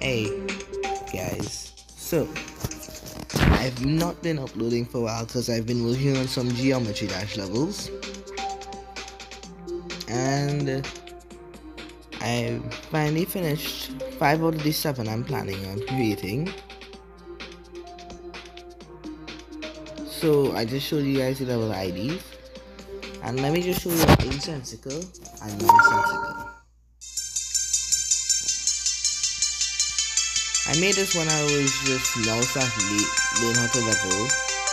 Hey guys, so I've not been uploading for a while because I've been working on some geometry dash levels. And I finally finished 5 out of the 7 I'm planning on creating. So I just showed you guys the level IDs and let me just show you insensical and nonsensical I made this when I was just now starting learn how to level,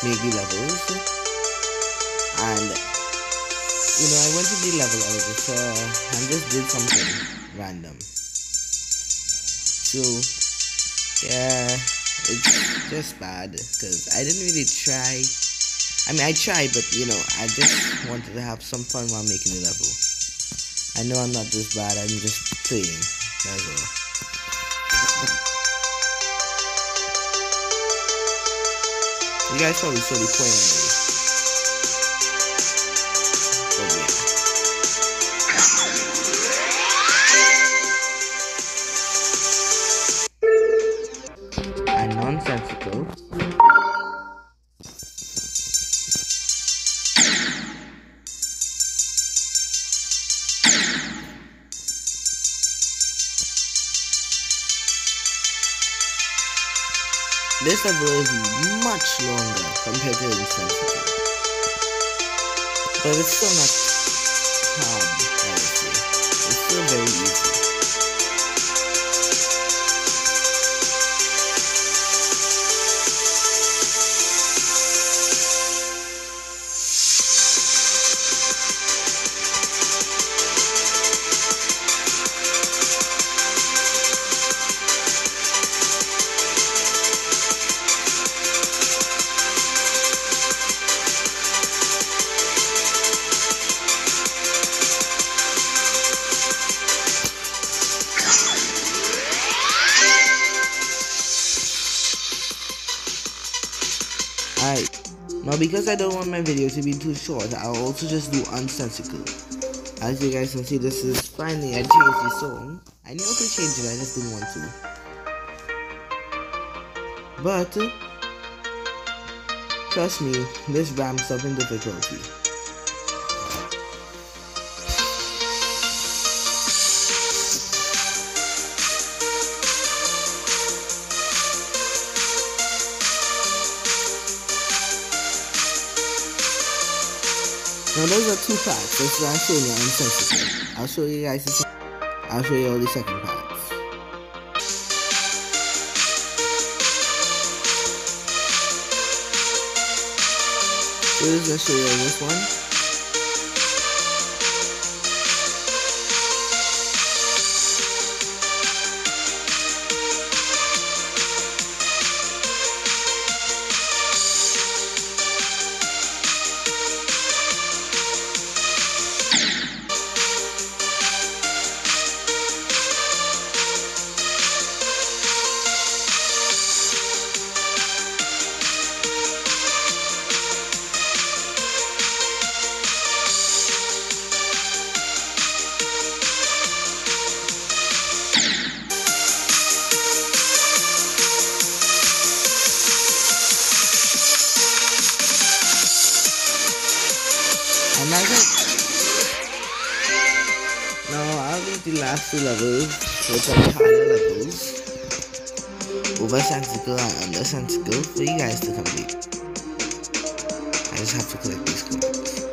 the levels. And you know, I went to the level editor and uh, just did something random. So yeah, it's just bad because I didn't really try. I mean, I tried, but you know, I just wanted to have some fun while making the level. I know I'm not this bad. I'm just playing. That's all. You guys probably saw the point already. And nonsensical. This level is much longer compared to Insensical. But it's still not hard, Alright, now because I don't want my video to be too short, I'll also just do unsensical. As you guys can see, this is finally, I changed song. I knew to change it, I just didn't want to. But, trust me, this ramps up in difficulty. Now those are two parts. This is actually unsensical. I'll show you guys the I'll show you all the second parts. So let's just show you this one. And that's it. Now I'll leave the last two levels, which are the harder levels, over sensical and under sensical, for you guys to complete. I just have to collect these coins.